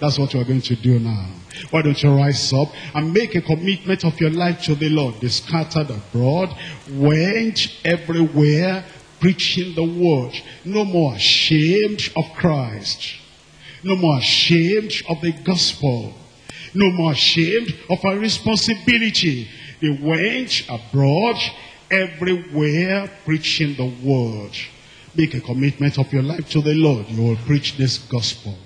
That's what we're going to do now. Why don't you rise up and make a commitment of your life to the Lord? They scattered abroad, went everywhere, preaching the word. No more ashamed of Christ. No more ashamed of the gospel. No more ashamed of our responsibility. They went abroad, everywhere, preaching the word. Make a commitment of your life to the Lord. You will preach this gospel.